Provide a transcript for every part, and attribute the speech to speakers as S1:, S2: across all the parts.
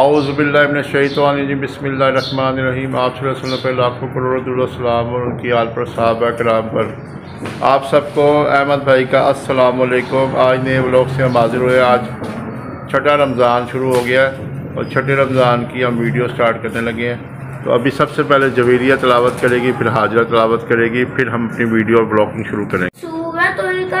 S1: आउज़बिल्लिनशैतवानी बिसमीम आप वसल्लम पर लाखों करोड़सलाम और उनकी आल पर साहबा कराम पर। आप सबको अहमद भाई का अस्सलाम वालेकुम। आज नए व्लॉग से हम हाजिर हुए आज छठा रमज़ान शुरू हो गया है और छठे रमज़ान की हम वीडियो स्टार्ट करने लगे हैं। तो अभी सबसे पहले जवेरिया तलावत करेगी, फिर हाजरा तलावत करेगी, फिर हम अपनी वीडियो और ब्लॉगिंग शुरू करेंगे।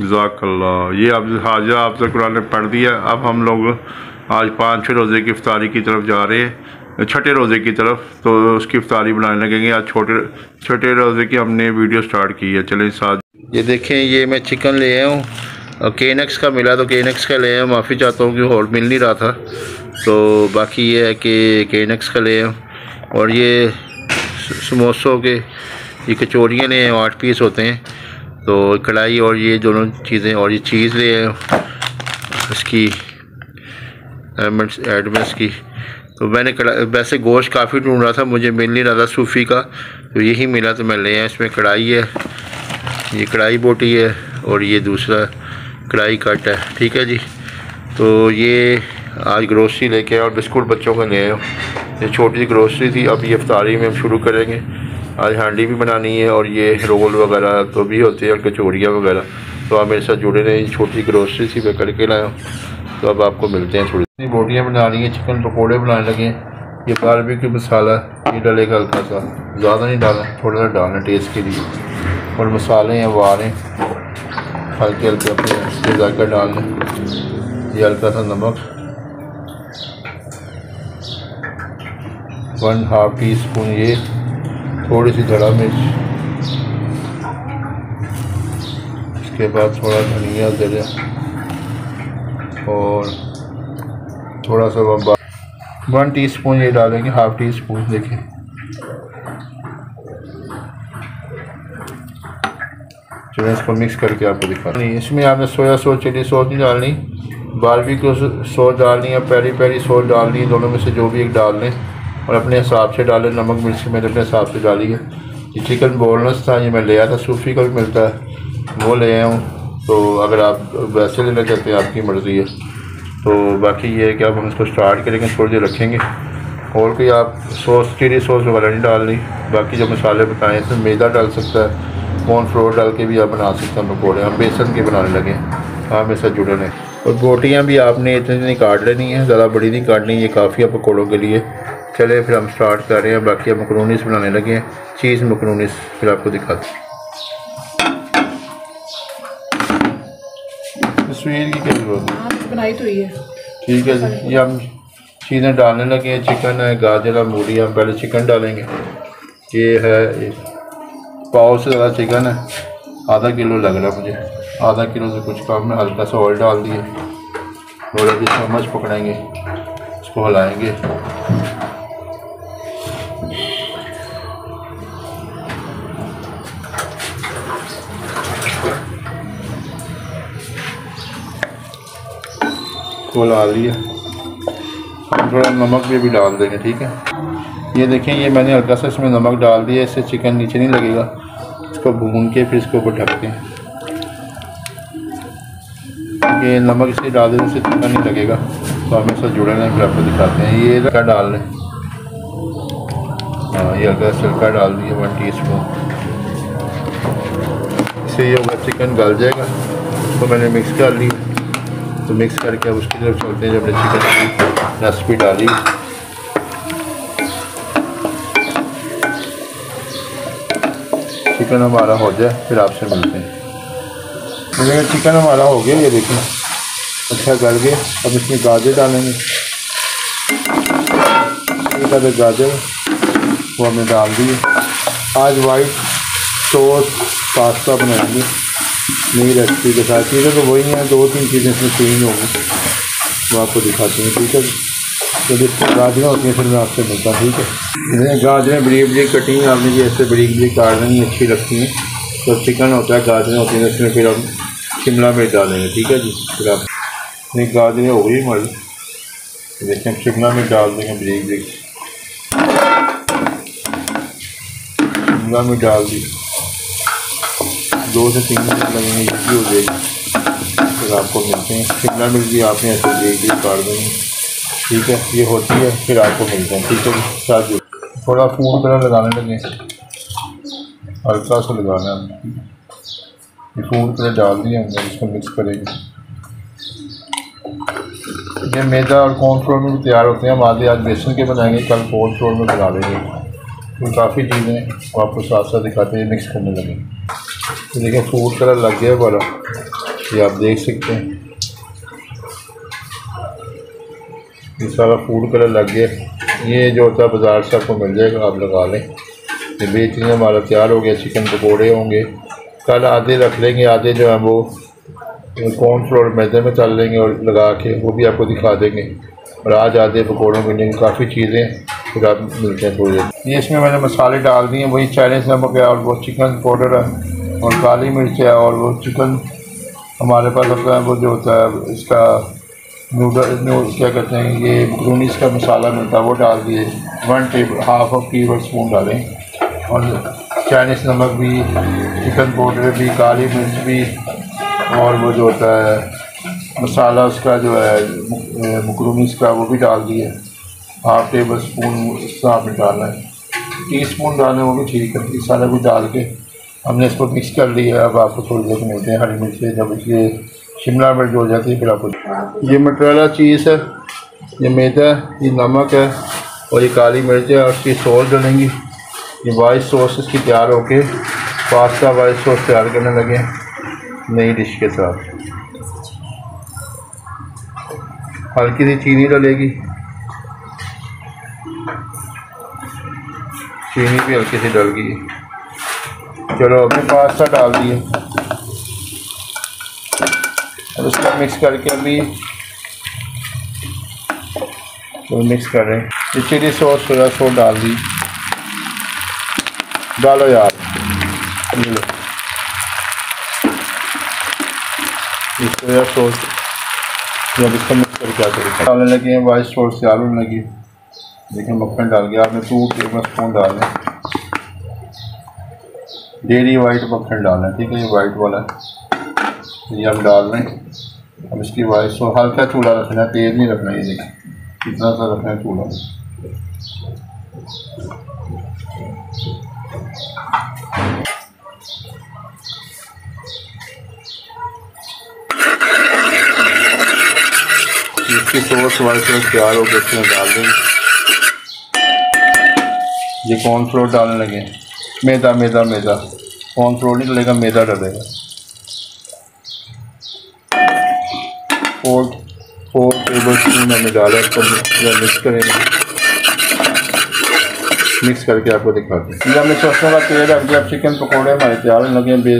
S1: जजाकल्ला ये अब हाजा आपसे कुरान ने पढ़ दिया अब हम लोग आज पाँच छः रोज़े की इफ्तारी की तरफ जा रहे हैं छठे रोज़े की तरफ तो उसकी इफ्तारी बनाने लगेंगे आज छोटे छोटे रोज़े की हमने वीडियो स्टार्ट की है चलें साथ ये देखें ये मैं चिकन ले आया हूँ और केनक्स का मिला तो केनक्स का ले आया माफ़ी चाहता हूँ कि होल मिल नहीं रहा था तो बाकी ये है कि केनक्स का ले आया और ये समोसों के, ये कचौरियाँ ले आए आठ पीस होते हैं। तो कढ़ाई और ये दोनों चीज़ें, और ये चीज़ ले इसकी एडमेंट्स एडमेंट्स की। तो मैंने वैसे गोश्त काफ़ी ढूंढ रहा था, मुझे मिल नहीं रहा था सूफ़ी का। तो यही मिला तो मैं ले आया, इसमें कढ़ाई है, ये कढ़ाई बोटी है, और ये दूसरा कढ़ाई कट है। ठीक है जी। तो ये आज ग्रोसरी लेके आए और बिस्कुट बच्चों का ले आए ये छोटी सी ग्रोसरी थी, अब ये अफ्तारी में हम शुरू करेंगे। आज हांडी भी बनानी है और ये रोल वगैरह तो भी होते हैं, और कचौड़ियाँ वगैरह। तो आप मेरे साथ जुड़े रहे छोटी ग्रोसरी थी, मैं करके लाया तो अब आपको मिलते हैं थोड़ी। सी बोटियाँ बना रही हैं चिकन पकौड़े बनाने लगे ये बारबी की मसाला, ये डलेगा हल्का सा। ज़्यादा नहीं डालना, थोड़ा सा डालना टेस्ट के लिए। और मसाले हैं वो आ रहे हैं। हल्के हल्के अपने डाल लें ये हल्का सा नमक। वन हाफ़ टी स्पून ये थोड़ी सी धड़ा मिर्च। इसके बाद थोड़ा धनिया दे और थोड़ा सा वन टी स्पून ये डालेंगे, हाफ़ टी स्पून, देखिए। चलो इसको मिक्स करके आपको दिखा नहीं, इसमें आपने सोया सॉस चिली सॉस नहीं डालनी। बारबी को सॉस डालनी या पेरी पेरी सॉस डालनी, दोनों में से जो भी एक डाल लें। और अपने हिसाब से डाले नमक मिर्च मैंने अपने हिसाब से डाली है ये चिकन बोनलेस था, ये मैं ले आया था सूफी का भी मिलता है, वो ले आया हूँ। तो अगर आप वैसे लेना चाहते हैं, आपकी मर्ज़ी है। तो बाकी ये है कि अब हम इसको स्टार्ट करेंगे थोड़ी देर रखेंगे। और कोई आप सॉस चिली सॉस वगैरह नहीं डालनी। बाकी जो मसाले बताएँ, इसमें मैदा डाल सकता है कॉर्न फ्लोर डाल के भी आप बना सकते हैं पकौड़े। हम बेसन के बनाने लगे हाँ। मेरे साथ जुड़े रहें। और बोटियाँ भी आपने इतनी नहीं काट लेनी है, ज़्यादा बड़ी नहीं काटनी, ये काफ़ी है पकौड़ों के लिए। चले फिर हम स्टार्ट कर रहे हैं। बाकी हम मकरूनीस बनाने लगे हैं। चीज़ मकरूनीस फिर आपको दिखाते हैं। तस्वीर की क्या ज़रूरत है?
S2: हाँ, बनाई तो ही है।
S1: ठीक है जी। ये हम चीज़ें डालने लगे हैं। चिकन है गाजर है मूली हम पहले चिकन डालेंगे। ये है पाव से ज़्यादा चिकन है। आधा किलो लग रहा है मुझे। आधा किलो से कुछ कम है। हल्का सा ऑयल डाल दिए। थोड़ा भी चम्मच पकड़ेंगे। इसको हिलाएँगे। को ला लिया। थोड़ा नमक भी, भी डाल देंगे ठीक है? ये देखें ये मैंने हल्का सा इसमें नमक डाल दिया इससे चिकन नीचे नहीं लगेगा। इसको भून के फिर इसके ऊपर ढकते हैं। ये नमक इसे डाल देने से चिकन नहीं लगेगा। तो हम इससे जुड़े नहीं फिर आपको दिखाते हैं। ये हल्का डाल लें। हाँ ये हल्का सिरका डाल दिया वन टी स्पून इससे ये होगा चिकन गल जाएगा। उसको मैंने मिक्स कर लिया। तो मिक्स करके अब उसकी तरफ़ चलते हैं, जब मैंने चिकन की रेसिपी डाली। चिकन हमारा हो जाए फिर आपसे मिलते हैं। मेरे चिकन हमारा हो गया, ये देखें अच्छा गया। अब इसमें गाजर डालेंगे। ये गाजर वो हमने डाल दिए। आज वाइट सॉस पास्ता बनाएँगे। रेसिपी के साथ चीज़ें तो वही हैं, दो तीन चीज़ें इसमें चेंज होंगी वो आपको दिखाती हैं, ठीक है? तो जिसको गाजरें होती हैं, फिर मैं आपसे मिलता हूँ, ठीक है? गाजरें बरीक बरीक कटिंग हैं आपने जी ऐसे बरीक बरीक काट देंगी अच्छी लगती हैं। तो चिकन होता है, गाजरें होती हैं इसमें फिर हम शिमला मिर्च डालेंगे, ठीक है जी? फिर आप नहीं, गाजरें हो गई हमारी। देखें हम शिमला मिर्च डाल देंगे बरीक बरीक शिमला मिर्च डाल दी। दो से तीन मिनट लगेंगे भी हो जाएगी। फिर आपको मिलते हैं। शिमला मिर्च भी आपने ऐसे बरीक बरीक काट देंगे ठीक है, ये होती है, फिर आपको मिलते हैं। ठीक है साथ थोड़ा फ़ूड कलर लगाने लगे। हल्का सा लगाना है। ये फ़ूड कलर डाल दिए हमने, इसको मिक्स करेंगे। ये मैदा और कॉर्नफ्लोर में तैयार होते हैं। हम आधे आज बेसन के बनाएँगे, कल कॉर्नफ्लोर में बना लेंगे तो काफ़ी चीज़ें आपको साथ साथ दिखाते हैं मिक्स करने लगे। तो देखिए फ़ूड कलर लग गया बड़ा ये आप देख सकते हैं। ये सारा फ़ूड कलर लग गया ये जो होता है बाज़ार से आपको मिल जाएगा, आप लगा लें। ये बेहतरीन हमारा तैयार हो गया, चिकन पकौड़े होंगे। कल आधे रख लेंगे, आधे जो है वो कॉर्न फ्लोर मैदे में चल लेंगे और लगा के वो भी आपको दिखा देंगे। और आज आधे पकौड़ों के काफ़ी चीज़ें फिर आप मिलते हैं थोड़ी देर। ये इसमें मैंने मसाले डाल दिए, वही चाइनीज़ नमक है और वो चिकन पाउडर है। और काली मिर्च है और वो चिकन हमारे पास होता है वो जो होता है, इसका नूडल क्या कहते हैं, ये मकरूनीस का मसाला मिलता है, वो डाल दिए। One table half of tablespoon डालें। और चाइनीज़ नमक भी चिकन पाउडर भी, काली मिर्च भी, और वो जो होता है, मसाला उसका जो है मकरूनीस का, वो भी डाल दिए। हाफ़ टेबल स्पून इसका आपने डालना है। टी स्पून डालें, वो भी ठीक है। ये सारा कुछ डाल के हमने इसको मिक्स कर लिया, अब आपको थोड़ी देर मिलते हैं हरी मिर्च जब इसलिए शिमला मिर्च हो जाती है, फिर आपको ये मटराला चीज़ है, ये मैदा ये नमक है, और ये काली मिर्च है, और इसकी सॉस डलेंगी। ये वाइट सॉस इसकी तैयार होके पास्ता वाइट सॉस तैयार करने लगे नई डिश के साथ। हल्की सी चीनी डलेगी। चीनी भी हल्की सी डल गई चलो अभी पास्ता डाल दिए। और उसको मिक्स करके अभी तो मिक्स कर। रहे हैं चिली सॉस सोया सॉस डाल दी। डालो यार। लो। सोया सॉस जब इसको मिक्स करके आते डालने लगे हैं वाइट सॉस तैयार होने लगी। देखिए, मक्खन डाल गया। आपने टू टेबल स्पून डालना डेरी वाइट मक्खन डालना है, ठीक है, ये वाइट वाला। ये हम डाल रहे हैं। अब इसकी वाइट, सो हल्का चूल्हा रखना तेज़ नहीं रखना, ये देखें इतना सा रखना है चूल्हा। इसकी सोस वाइट सॉस तैयार होकर इसमें डाल देंगे। ये कॉर्न फ्लोर डालने लगे। मैदा मैदा मैदा। कॉर्न फ्लोर नहीं डलेगा मैदा डलेगा। फोर फोर टेबल स्पून डाला, इसको मिक्स करेंगे। मिक्स करके आपको दिखाते हैं। ये हमने सरसों का तेल रख दिया चिकन पकौड़े हमारे तैयार लगे बे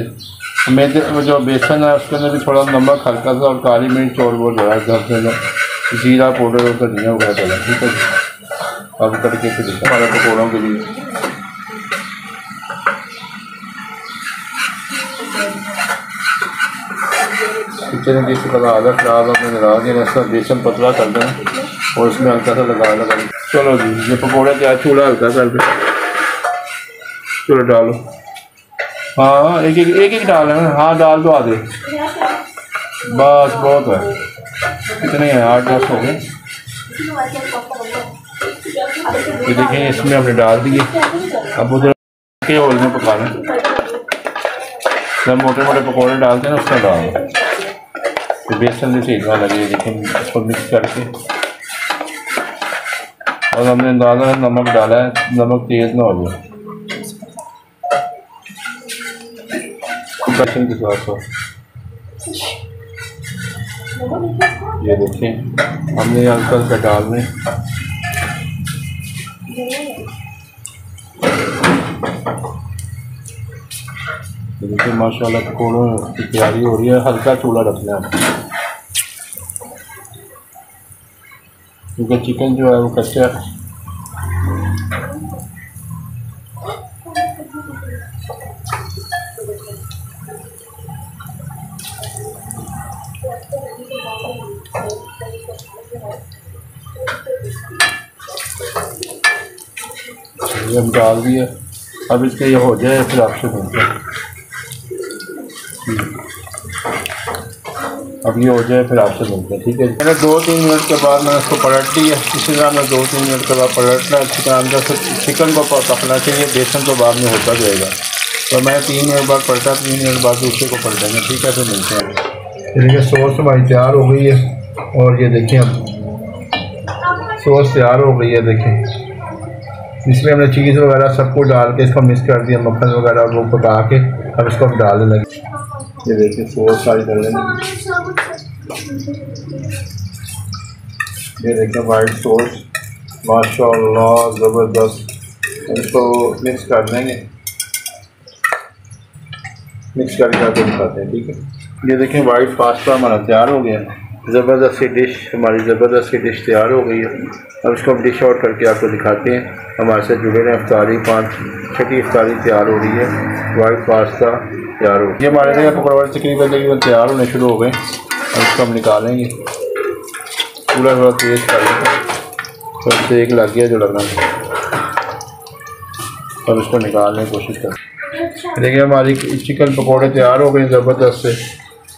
S1: मैदे जो बेसन है, उसके अंदर भी थोड़ा नमक, हल्का सा और काली मिर्च और वो जो है घर से जीरा पाउडर और धनिया वगैरह डाला, ठीक है अब करके फिर हमारे पकौड़ों के लिए। किचन की लगा अलग खराब हमने लगा दिया इसका बेसन पतला कर दें और इसमें हल्का सा लगा लगा चलो जी, ये पकौड़ा क्या चूल्हा हल्का दे चलो डालो। हाँ एक एक एक एक डाल है। हाँ डाल दो आधे। बस, बहुत है। कितने हैं, आठ दस हो गए। ये देखें इसमें हमने डाल दिए। अब उधर के होल में पका लें। जब मोटे मोटे पकौड़े डालते हैं ना उसमें डाल। दें तो बेसन भी ना लगे, लेकिन इसको मिक्स करके। और हमने अंदाज़ा नमक डाला है, नमक तेज़ ना हो जाए। बेसन के साथ ये देखें, हमने हल्का हल्का डाल में ये देखिए, माशाल्लाह पकौड़ों की तैयारी हो रही है। हल्का चूल्हा रखना है। क्योंकि चिकन जो है, वो कच्चा हम डाल दिए अब इसके ये हो जाए, फिर आपसे मिलते हैं। अब ये हो जाए फिर आपसे मिलते हैं ठीक है मैंने दो तीन मिनट के बाद मैंने उसको पलट दिया इसी तरह मैं दो तीन मिनट के बाद पलटना अच्छी तरह अंदर से चिकन को पकना चाहिए बेसन तो बाद में होता जाएगा। तो मैं तीन मिनट बाद पलटा तीन मिनट बाद दूसरे को पलटेंगे ठीक है फिर मिलते हैं। देखिए सॉस हमारी तैयार हो गई है और ये देखिए अब सॉस तैयार हो गई है देखें इसमें हमने चीज़ वगैरह सब कुछ डाल के इसको मिक्स कर दिया मक्खन वगैरह वो पका के अब इसको हम डालने लगे। ये देखिए सारी डालेंगे ये देखिए वाइट सॉस माशाल्लाह, ज़बरदस्त। इसको मिक्स कर देंगे। मिक्स करके आपको दिखाते हैं, ठीक है? ये देखें वाइट पास्ता हमारा तैयार हो गया। ज़बरदस्त सी डिश हमारी ज़बरदस्त सी डिश तैयार हो गई है। अब इसको हम डिश आउट करके आपको दिखाते हैं। हमारे साथ जुड़े रहे अफ्तारी पाँच, छठी अफ्तारी तैयार हो रही है। वाइट पास्ता तैयार हो। ये हमारे लिए पकौड़े तकरीबन तकरीबन तैयार होने शुरू हो गए। अब इसको हम निकालेंगे। पूरा थोड़ा तेज़ कर लेंगे तो सेक लग गया जो लगना अब इसको निकालने की कोशिश करें। देखिए हमारी चिकन पकौड़े तैयार हो गए ज़बरदस्त से।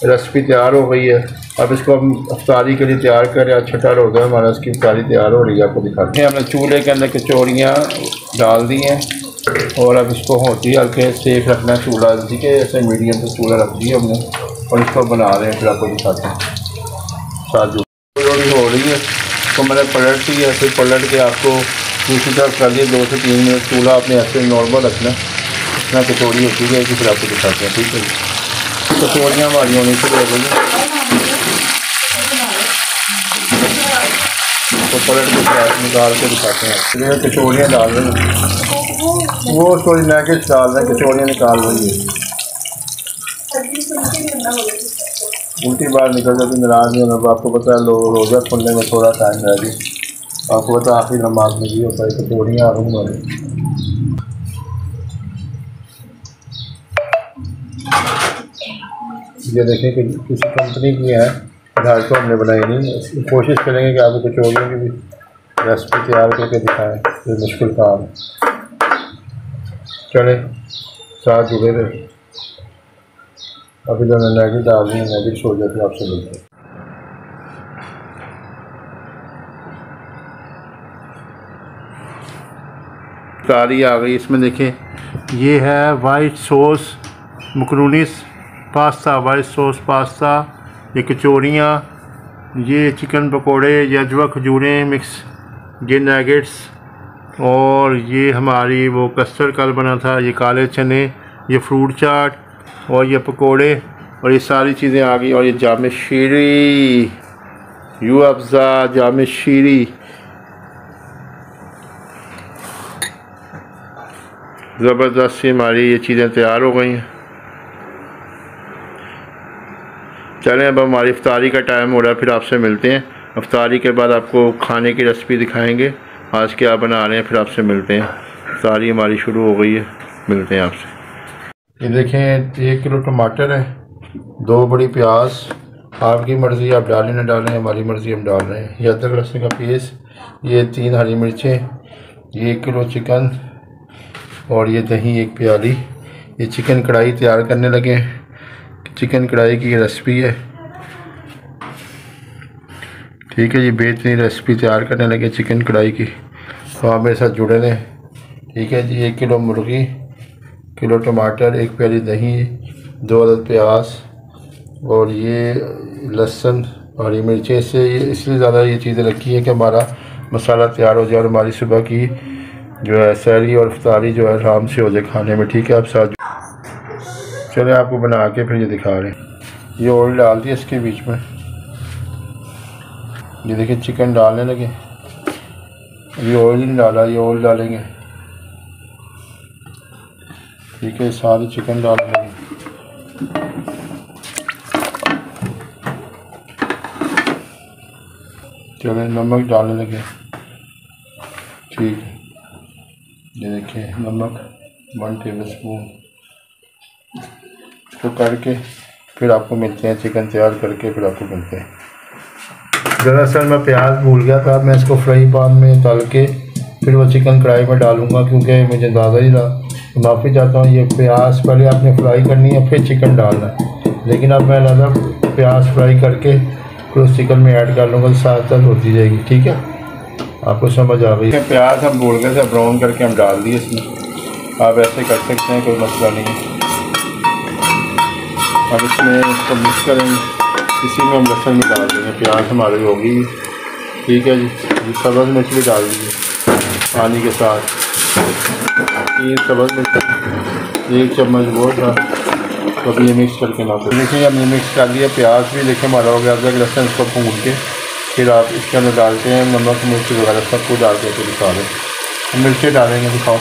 S1: रेसिपी तैयार हो गई है। अब इसको हम अफ्तारी के लिए तैयार करें। आज छठा रोज़ा हमारा। इसकी अफ्तारी तैयार हो रही है। आपको दिखाते हैं। हमने चूल्हे के अंदर कचौड़ियाँ डाल दी हैं। और अब इसको होती हल्के सेफ़ रखना है चूल्हा, ठीक है? ऐसे मीडियम से चूल्हा रख दिया हमने और इसको बना रहे हैं फिर आपको दिखाते हैं। साथ कचौड़ी हो रही है। तो मैंने पलट दी है, फिर पलट के आपको दूसरी तरफ़ कर दिया। दो से तीन मिनट चूल्हा अपने ऐसे नॉर्मल रखना। इतना कचौड़ी होती है कि फिर आपको दिखाते हैं, ठीक है? कचौड़ियाँ हमारी होनी शुरू हो गई तो पलट के साथ निकाल के दिखाते हैं। फिर कचौड़ियाँ डाल रहे हैं। वो थोड़ी नैगेट्स डाल रहे हैं, कचौड़ियाँ निकाल रही है। उल्टी बार निकल जाती, नाराज़ नहीं होना। आपको पता है लो रोज़ा खुलने में थोड़ा टाइम रह गया। आपको पता आखिरी नमाज़ में भी होता है, कचौड़ियाँ आ रही हमारी। ये देखें कि किसी कंपनी की है। फ़िलहाल तो हमने बनाई नहीं। कोशिश करेंगे कि आपको कचौड़ियों की भी रेसिपी तैयार करके दिखाएँ, ये मुश्किल काम है। चले, साथ जुड़े रहे। अभी तो मैं नेगेट डाल दी नेगेट हो जाती आपसे मिलते कारी आ गई इसमें देखें ये है white sauce macaronis pasta white sauce pasta ये कचौरियाँ ये चिकन पकोड़े ये अजवा खजूरें मिक्स ये नैगेट्स, और ये हमारी वो कस्टर्ड कल बना था, ये काले चने, ये फ्रूट चाट, और ये पकोड़े, और ये सारी चीज़ें आ गई, और ये जाम शीरी। यू अफ़ज़ा, जाम शीरी। ज़बरदस्त हमारी ये चीज़ें तैयार हो गई हैं। चलें, अब हमारी इफ्तारी का टाइम हो रहा है, फिर आपसे मिलते हैं। अफ्तारी के बाद आपको खाने की रेसिपी दिखाएँगे। आज क्या बना रहे हैं, फिर आपसे मिलते हैं। अफ्तारी हमारी शुरू हो गई है। मिलते हैं आपसे। ये देखें, एक किलो टमाटर है, दो बड़ी प्याज। आपकी मर्ज़ी, आप डालें, ना डालें, हमारी मर्ज़ी, हम डाल रहे हैं। ये अदरक लहसुन का पीस ये तीन हरी मिर्चें, ये एक किलो चिकन और ये दही, एक प्याली। ये चिकन कढ़ाई तैयार करने लगे हैं। चिकन कढ़ाई की रेसिपी है। ठीक है ये बेहतरीन रेसिपी तैयार करने लगे चिकन कढ़ाई की। तो आप मेरे साथ जुड़े रहें। ठीक है जी, एक किलो मुर्गी, किलो टमाटर, एक प्याली दही, दो अदद प्याज और ये लहसुन, हरी मिर्चें। इससे इसलिए ज़्यादा ये चीज़ें रखी हैं कि हमारा मसाला तैयार हो जाए और हमारी सुबह की जो है सैरी और अफ्तारी जो है आराम से हो जाए खाने में। ठीक है, आप साथ चले आपको बना के फिर ये दिखा रहे हैं। ये ऑयल डाल दिया इसके बीच में। ये देखिए चिकन डालने लगे। अभी ऑयल नहीं डाला, ये ऑयल डालेंगे। ठीक है, सारे चिकन डालने लगे चले, नमक डालने लगे। ठीक। है ये देखिए, नमक वन टेबल स्पून इसको करके फिर आपको मिलते हैं चिकन तैयार करके फिर आपको मिलते हैं। दरअसल मैं प्याज भूल गया था मैं इसको फ्राई पैन में तल के फिर वो चिकन कढ़ाई में डालूँगा क्योंकि मुझे अंदाज़ा ही था तो माफ़ी चाहता हूँ ये प्याज पहले आपने फ्राई करनी है फिर चिकन डालना है। लेकिन अब मैं लगा प्याज फ्राई करके फिर उस चिकन में ऐड कर लूँगा तो साथ साथ होती जाएगी ठीक है? आपको समझ आ गई। प्याज हम भूल गए थे ब्राउन करके हम डाल दिए इसमें। आप ऐसे कर सकते हैं कोई मसला नहीं है। अब इसमें इसको मिक्स करेंगे। इसी में हम लहसुन भी डाल देंगे, प्याज हमारी होगी ठीक है जी जी सब्ज़ मिर्च भी डाल दीजिए पानी के साथ। तीन सब्ज़ मिर्च एक चम्मच वो था तो अभी ये मिक्स करके ना देखिए, हमने मिक्स कर दिया प्याज भी देखिए हमारा हो गया, अदरक, लहसुन इसको भून के। फिर आप इसके अंदर डालते हैं नमक, मिर्च वगैरह, सब कुछ डाल के दिखा दें मिर्चें डालेंगे, दिखाओ।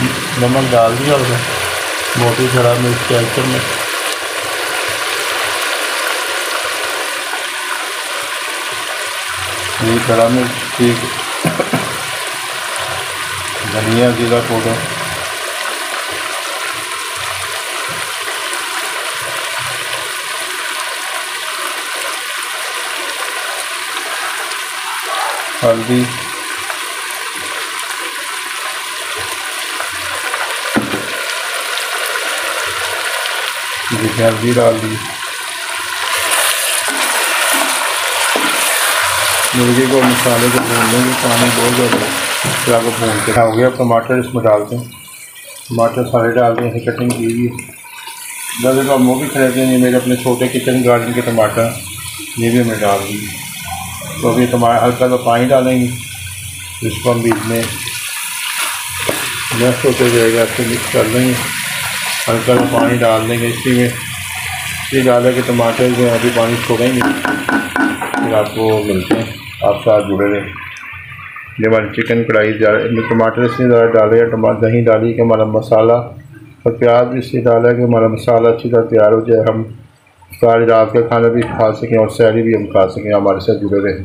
S1: नमक डाल दिया उसने मोटी खड़ा मिर्च के अंदर में। ये खड़ा मिर्च ठीक धनिया जीरा पाउडर हल्दी। हल्दी डाल दी। मुर्गे को मसाले को भून लेंगे पानी बहुत ज़्यादा फिर आपको भून के हो गया टमाटर, इसमें डालते हैं। टमाटर सारे डाल दें ऐसे कटिंग की हुई दस तो हम वो भी खरीदे हैं मेरे अपने छोटे किचन गार्डन के टमाटर ये भी हमें डाल दी तो अभी टमाटर हल्का सा पानी डालेंगे। इसको हम बीच में मिक्स होते जाएगा ऐसे मिक्स कर देंगे। हल्का सा पानी डाल देंगे इसी में। ये डाला कि टमाटर जो अभी पानी छोड़ेंगे। फिर आपको मिलते हैं। आप साथ जुड़े रहें। ये हमारी चिकन कढ़ाई टमाटर इसलिए ज़्यादा डाले टमाटर दही डाली कि हमारा मसाला और प्याज भी इसलिए डाला कि हमारा मसाला अच्छी तरह तैयार हो जाए। हम सारी रात का खाना भी खा सकें और सैरी भी हम खा सकें। हमारे साथ जुड़े रहें।